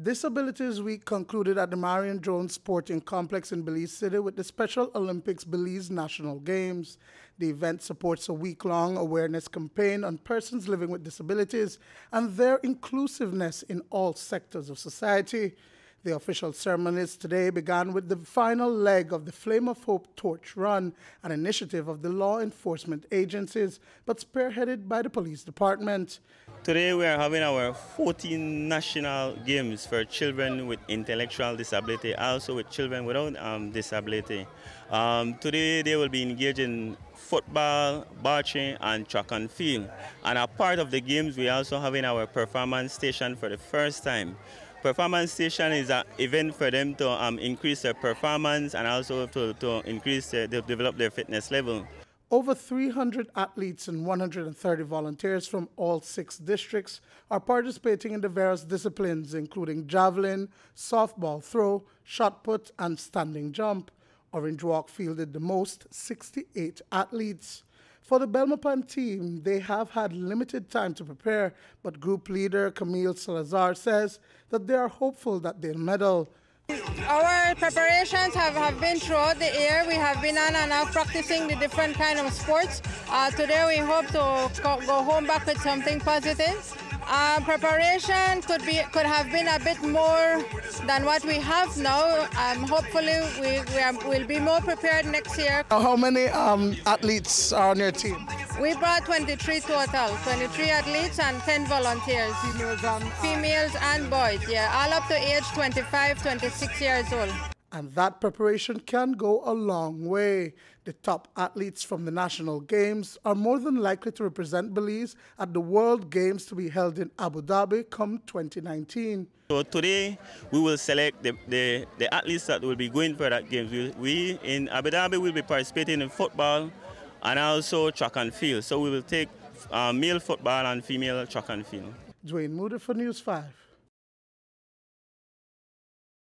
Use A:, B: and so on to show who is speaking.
A: Disabilities Week concluded at the Marion Jones Sporting Complex in Belize City with the Special Olympics Belize National Games. The event supports a week-long awareness campaign on persons living with disabilities and their inclusiveness in all sectors of society. The official ceremonies today began with the final leg of the Flame of Hope Torch Run, an initiative of the law enforcement agencies, but spearheaded by the police department.
B: Today we are having our 14 national games for children with intellectual disability, also with children without um, disability. Um, today they will be engaged in football, marching, and track and field. And a part of the games we are also having our performance station for the first time. Performance station is an event for them to um, increase their performance and also to, to increase, their, to develop their fitness level.
A: Over 300 athletes and 130 volunteers from all six districts are participating in the various disciplines, including javelin, softball throw, shot put, and standing jump. Orange Walk fielded the most, 68 athletes. For the Belmopan team, they have had limited time to prepare, but group leader Camille Salazar says that they are hopeful that they'll medal.
C: Our preparations have, have been throughout the year. We have been on and off practicing the different kind of sports. Uh, today we hope to go, home back with something positive. Uh, preparation could be could have been a bit more than what we have now. Um, hopefully, we, we will be more prepared next year.
A: How many um, athletes are on your team?
C: We brought 23 total, 23 athletes and 10 volunteers.
A: Females and,
C: Females and boys, yeah, all up to age 25, 26 years old
A: and that preparation can go a long way. The top athletes from the national games are more than likely to represent Belize at the World Games to be held in Abu Dhabi come 2019.
B: So today we will select the, the, the athletes that will be going for that games. We, we in Abu Dhabi will be participating in football and also track and field. So we will take uh, male football and female track and field.
A: Duane Moody for News 5.